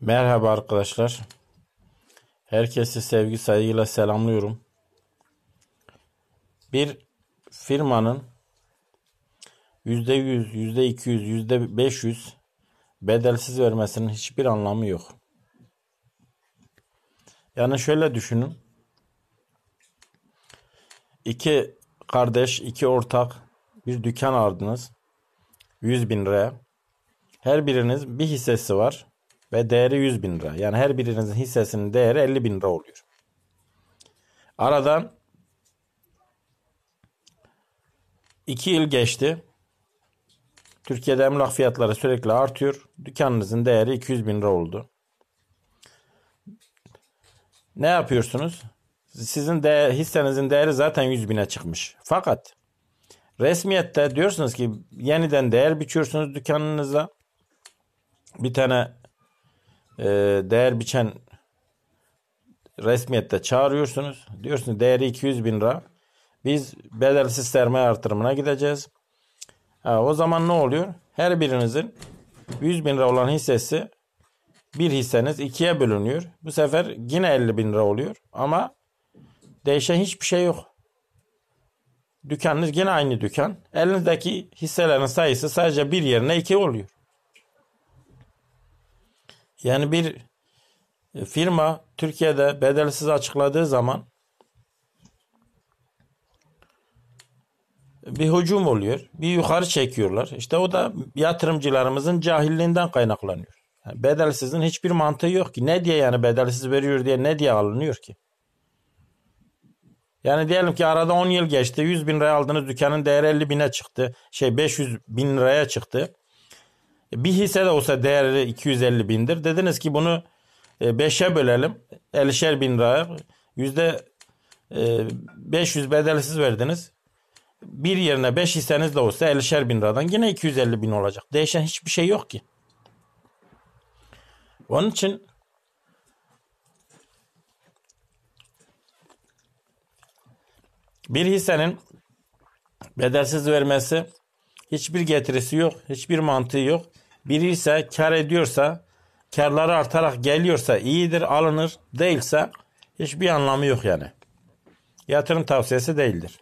Merhaba arkadaşlar. Herkesi sevgi saygıyla selamlıyorum. Bir firmanın %100, %200, %500 bedelsiz vermesinin hiçbir anlamı yok. Yani şöyle düşünün. İki kardeş, iki ortak bir dükkan aldınız. 100 bin liraya. Her biriniz bir hissesi var ve değeri 100 bin lira. Yani her birinizin hissesinin değeri 50 bin lira oluyor. Aradan 2 yıl geçti. Türkiye'de emlak fiyatları sürekli artıyor. Dükkanınızın değeri 200 bin lira oldu. Ne yapıyorsunuz? Sizin de hissenizin değeri zaten 100 bine çıkmış. Fakat resmiyette diyorsunuz ki yeniden değer biçiyorsunuz dükkanınıza. Bir tane e, değer biçen resmiyette çağırıyorsunuz. Diyorsunuz değeri 200 bin lira. Biz bedelsiz sermaye artırımına gideceğiz. Ha, o zaman ne oluyor? Her birinizin 100 bin lira olan hissesi bir hisseniz ikiye bölünüyor. Bu sefer yine 50 bin lira oluyor. Ama değişen hiçbir şey yok. Dükkanınız yine aynı dükkan. Elinizdeki hisselerin sayısı sadece bir yerine iki oluyor. Yani bir firma Türkiye'de bedelsiz açıkladığı zaman bir hücum oluyor. Bir yukarı çekiyorlar. İşte o da yatırımcılarımızın cahilliğinden kaynaklanıyor. Yani bedelsizin hiçbir mantığı yok ki. Ne diye yani bedelsiz veriyor diye ne diye alınıyor ki? Yani diyelim ki arada 10 yıl geçti. 100 bin liraya aldığınız dükkanın değeri 50 bine çıktı. Şey 500 bin liraya çıktı. Bir hisse de olsa değeri 250 bindir. Dediniz ki bunu 5'e bölelim. 50'şer bin lira. Yüzde 500 bedelsiz verdiniz. Bir yerine 5 hisseniz de olsa 50'şer bin liradan yine 250 bin olacak. Değişen hiçbir şey yok ki. Onun için bir hissenin bedelsiz vermesi hiçbir getirisi yok, hiçbir mantığı yok. Biri ise kar ediyorsa, karları artarak geliyorsa iyidir, alınır. Değilse hiçbir anlamı yok yani. Yatırım tavsiyesi değildir.